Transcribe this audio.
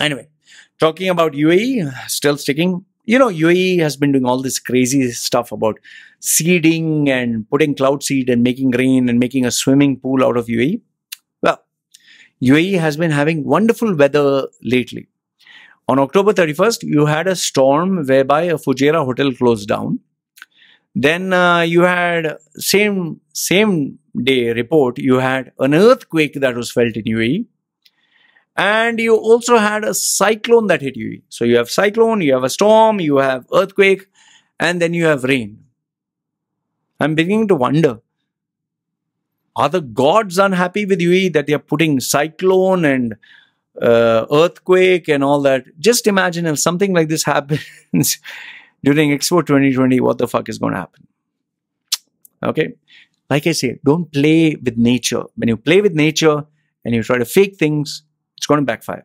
Anyway, talking about UAE, still sticking. You know, UAE has been doing all this crazy stuff about seeding and putting cloud seed and making rain and making a swimming pool out of UAE. Well, UAE has been having wonderful weather lately. On October 31st, you had a storm whereby a Fujairah hotel closed down. Then uh, you had same same day report. You had an earthquake that was felt in UAE, and you also had a cyclone that hit UAE. So you have cyclone, you have a storm, you have earthquake, and then you have rain. I'm beginning to wonder are the gods unhappy with UAE that they are putting cyclone and uh, earthquake and all that? Just imagine if something like this happens during Expo 2020, what the fuck is going to happen? Okay. Like I say, don't play with nature. When you play with nature and you try to fake things, it's going to backfire.